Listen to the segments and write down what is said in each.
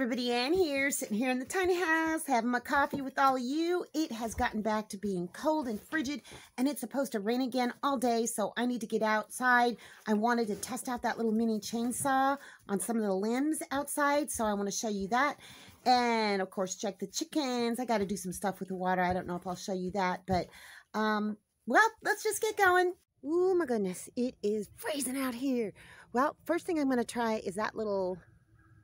everybody, Ann here, sitting here in the tiny house, having my coffee with all of you. It has gotten back to being cold and frigid, and it's supposed to rain again all day, so I need to get outside. I wanted to test out that little mini chainsaw on some of the limbs outside, so I want to show you that. And, of course, check the chickens. I got to do some stuff with the water. I don't know if I'll show you that, but, um, well, let's just get going. Oh, my goodness, it is freezing out here. Well, first thing I'm going to try is that little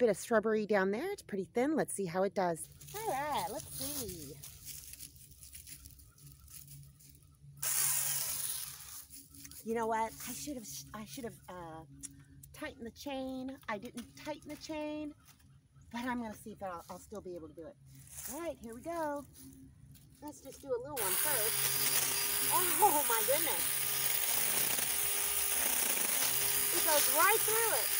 bit of shrubbery down there. It's pretty thin. Let's see how it does. All right, let's see. You know what? I should have I should have uh, tightened the chain. I didn't tighten the chain, but I'm gonna see if I'll, I'll still be able to do it. All right, here we go. Let's just do a little one first. Oh my goodness! It goes right through it.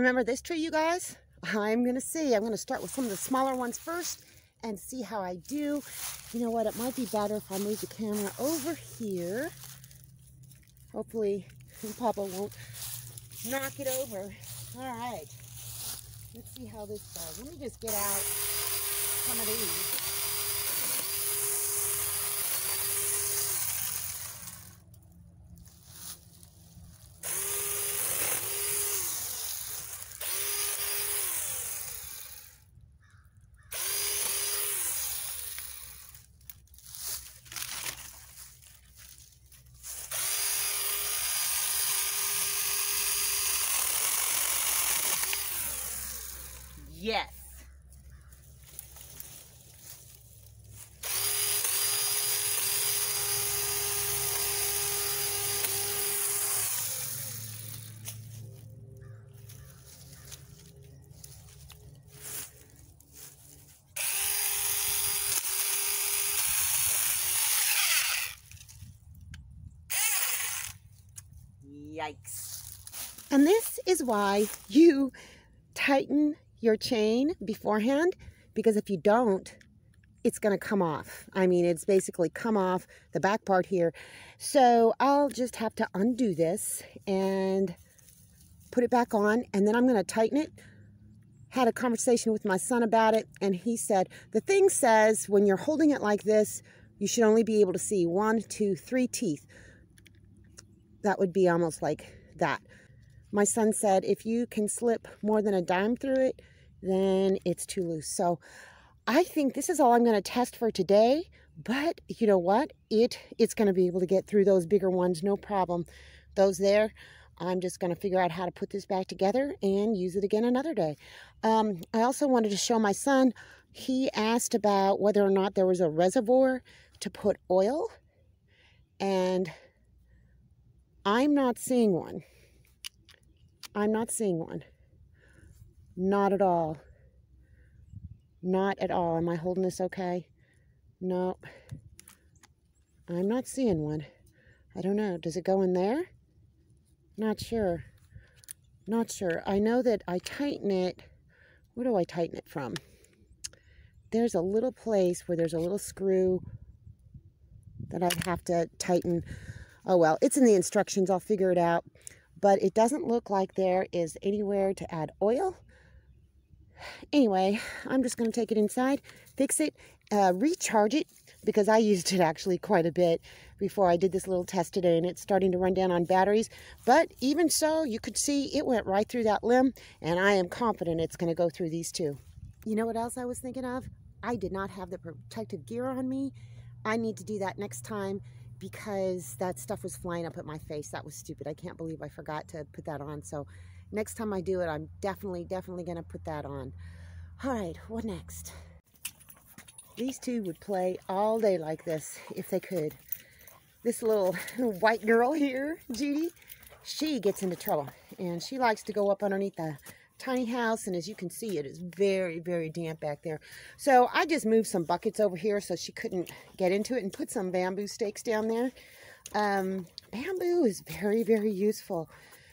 Remember this tree, you guys? I'm going to see. I'm going to start with some of the smaller ones first and see how I do. You know what? It might be better if I move the camera over here. Hopefully Papa won't knock it over. All right. Let's see how this goes. Let me just get out some of these. Yes. Yikes. And this is why you tighten your chain beforehand because if you don't, it's going to come off. I mean, it's basically come off the back part here. So I'll just have to undo this and put it back on and then I'm going to tighten it. Had a conversation with my son about it and he said, the thing says when you're holding it like this, you should only be able to see one, two, three teeth. That would be almost like that. My son said if you can slip more than a dime through it, then it's too loose. So I think this is all I'm going to test for today. But you know what? It It's going to be able to get through those bigger ones, no problem. Those there, I'm just going to figure out how to put this back together and use it again another day. Um, I also wanted to show my son, he asked about whether or not there was a reservoir to put oil. And I'm not seeing one. I'm not seeing one. Not at all. Not at all. Am I holding this okay? No. I'm not seeing one. I don't know. Does it go in there? Not sure. Not sure. I know that I tighten it. Where do I tighten it from? There's a little place where there's a little screw that I'd have to tighten Oh well, it's in the instructions. I'll figure it out. But it doesn't look like there is anywhere to add oil. Anyway, I'm just going to take it inside, fix it, uh, recharge it, because I used it actually quite a bit before I did this little test today, and it's starting to run down on batteries. But even so, you could see it went right through that limb, and I am confident it's going to go through these two. You know what else I was thinking of? I did not have the protective gear on me. I need to do that next time because that stuff was flying up at my face. That was stupid. I can't believe I forgot to put that on. So next time I do it, I'm definitely, definitely going to put that on. All right, what next? These two would play all day like this if they could. This little white girl here, Judy, she gets into trouble. And she likes to go up underneath the tiny house and as you can see it is very very damp back there. So I just moved some buckets over here so she couldn't get into it and put some bamboo stakes down there. Um, bamboo is very very useful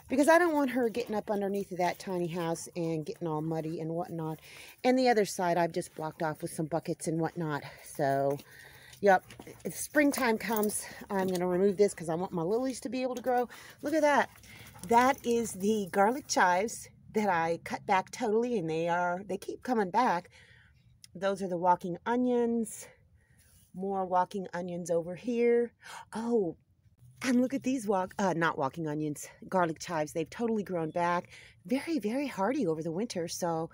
because I don't want her getting up underneath of that tiny house and getting all muddy and whatnot. And the other side I've just blocked off with some buckets and whatnot. So yep if springtime comes I'm going to remove this because I want my lilies to be able to grow. Look at that. That is the garlic chives that I cut back totally and they are, they keep coming back. Those are the walking onions. More walking onions over here. Oh, and look at these walk, uh, not walking onions, garlic chives. They've totally grown back. Very, very hardy over the winter. So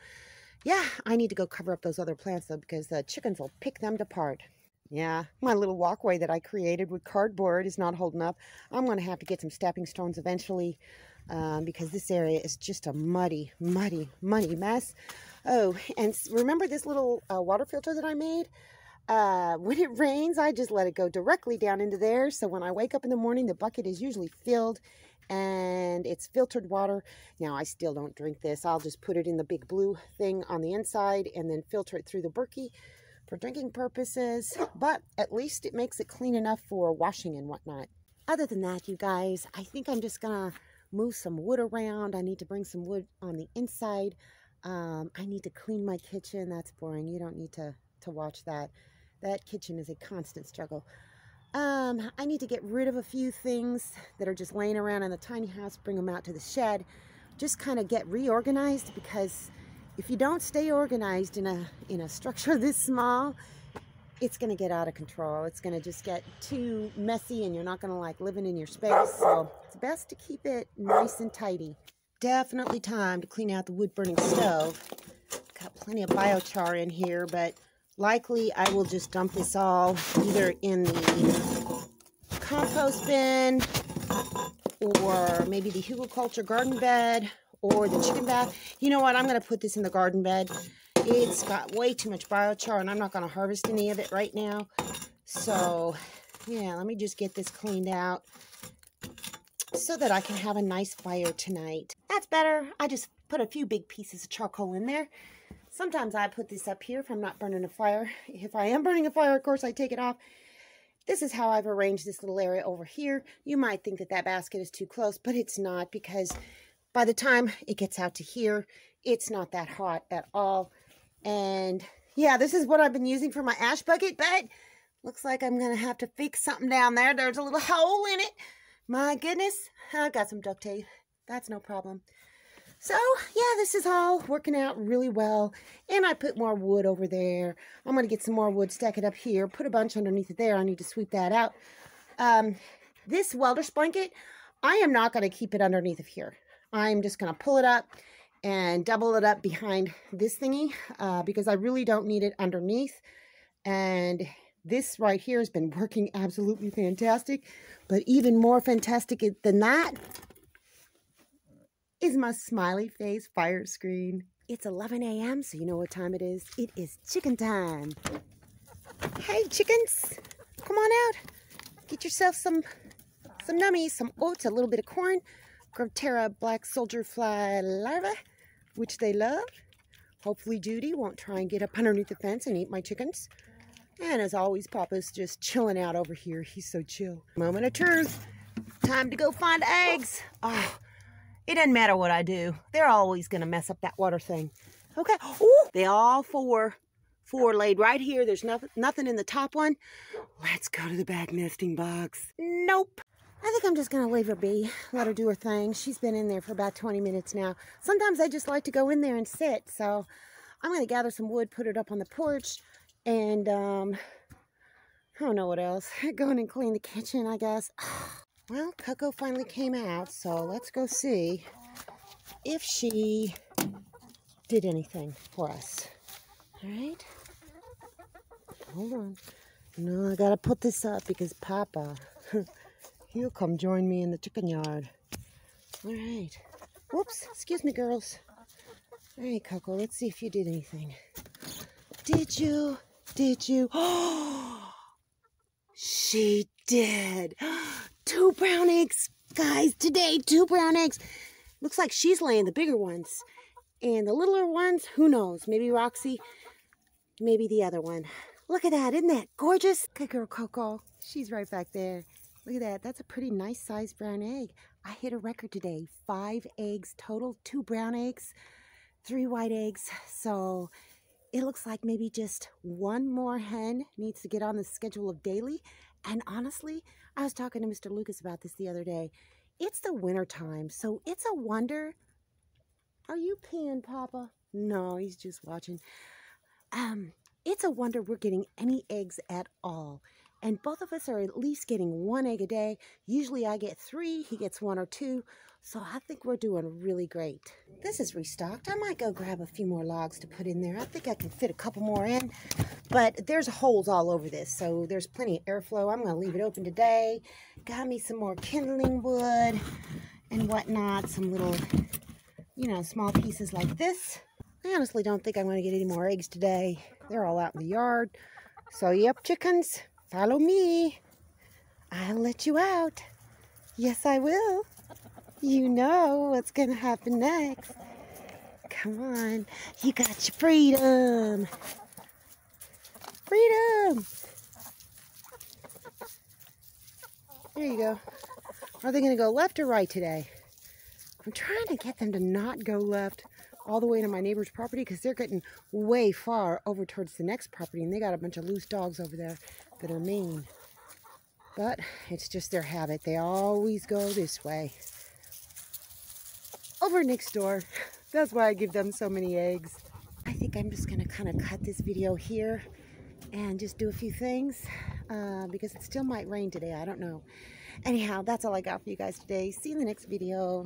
yeah, I need to go cover up those other plants though because the chickens will pick them apart. Yeah, my little walkway that I created with cardboard is not holding up. I'm going to have to get some stepping stones eventually um, because this area is just a muddy, muddy, muddy mess. Oh, and remember this little uh, water filter that I made? Uh, when it rains, I just let it go directly down into there. So when I wake up in the morning, the bucket is usually filled and it's filtered water. Now, I still don't drink this. I'll just put it in the big blue thing on the inside and then filter it through the Berkey for drinking purposes. But at least it makes it clean enough for washing and whatnot. Other than that, you guys, I think I'm just going to move some wood around. I need to bring some wood on the inside. Um, I need to clean my kitchen. That's boring. You don't need to, to watch that. That kitchen is a constant struggle. Um, I need to get rid of a few things that are just laying around in the tiny house, bring them out to the shed. Just kind of get reorganized because if you don't stay organized in a, in a structure this small, it's going to get out of control. It's going to just get too messy and you're not going to like living in your space. So it's best to keep it nice and tidy. Definitely time to clean out the wood burning stove. Got plenty of biochar in here, but likely I will just dump this all either in the compost bin or maybe the hugelkultur garden bed or the chicken bath. You know what? I'm going to put this in the garden bed it's got way too much biochar and I'm not going to harvest any of it right now. So, yeah, let me just get this cleaned out so that I can have a nice fire tonight. That's better. I just put a few big pieces of charcoal in there. Sometimes I put this up here if I'm not burning a fire. If I am burning a fire, of course, I take it off. This is how I've arranged this little area over here. You might think that that basket is too close, but it's not because by the time it gets out to here, it's not that hot at all. And yeah, this is what I've been using for my ash bucket, but looks like I'm going to have to fix something down there. There's a little hole in it. My goodness, I got some duct tape. That's no problem. So, yeah, this is all working out really well. And I put more wood over there. I'm going to get some more wood, stack it up here, put a bunch underneath it there. I need to sweep that out. Um, this welder's blanket, I am not going to keep it underneath of here. I'm just going to pull it up and double it up behind this thingy uh, because I really don't need it underneath. And this right here has been working absolutely fantastic. But even more fantastic than that is my smiley face fire screen. It's 11 a.m., so you know what time it is. It is chicken time. Hey, chickens, come on out. Get yourself some some nummies, some oats, a little bit of corn, GrubTerra black soldier fly larvae which they love. Hopefully Judy won't try and get up underneath the fence and eat my chickens. And as always, Papa's just chilling out over here. He's so chill. Moment of truth. Time to go find eggs. Oh, it doesn't matter what I do. They're always going to mess up that water thing. Okay. Ooh, they all four. Four laid right here. There's nothing, nothing in the top one. Let's go to the bag nesting box. Nope. I think I'm just going to leave her be, let her do her thing. She's been in there for about 20 minutes now. Sometimes I just like to go in there and sit, so I'm going to gather some wood, put it up on the porch, and um, I don't know what else. Go in and clean the kitchen, I guess. Well, Coco finally came out, so let's go see if she did anything for us. All right? Hold on. No, I gotta put this up because Papa, he'll come join me in the chicken yard. All right. Whoops, excuse me, girls. All right, Coco, let's see if you did anything. Did you? Did you? Oh, she did. Two brown eggs, guys, today, two brown eggs. Looks like she's laying the bigger ones. And the littler ones, who knows? Maybe Roxy, maybe the other one. Look at that, isn't that gorgeous? Good girl, Coco. She's right back there. Look at that. That's a pretty nice sized brown egg. I hit a record today. Five eggs total, two brown eggs, three white eggs. So it looks like maybe just one more hen needs to get on the schedule of daily. And honestly, I was talking to Mr. Lucas about this the other day. It's the winter time, so it's a wonder. Are you peeing, Papa? No, he's just watching. Um, it's a wonder we're getting any eggs at all. And both of us are at least getting one egg a day. Usually I get three, he gets one or two. So I think we're doing really great. This is restocked. I might go grab a few more logs to put in there. I think I can fit a couple more in. But there's holes all over this, so there's plenty of airflow. I'm going to leave it open today. Got me some more kindling wood and whatnot. Some little, you know, small pieces like this. I honestly don't think I'm going to get any more eggs today. They're all out in the yard. So, yep, chickens, follow me. I'll let you out. Yes, I will. You know what's going to happen next. Come on. You got your freedom. Freedom. There you go. Are they going to go left or right today? I'm trying to get them to not go left all the way to my neighbor's property because they're getting way far over towards the next property and they got a bunch of loose dogs over there that are mean. But it's just their habit. They always go this way over next door. That's why I give them so many eggs. I think I'm just gonna kind of cut this video here and just do a few things uh, because it still might rain today. I don't know. Anyhow, that's all I got for you guys today. See you in the next video.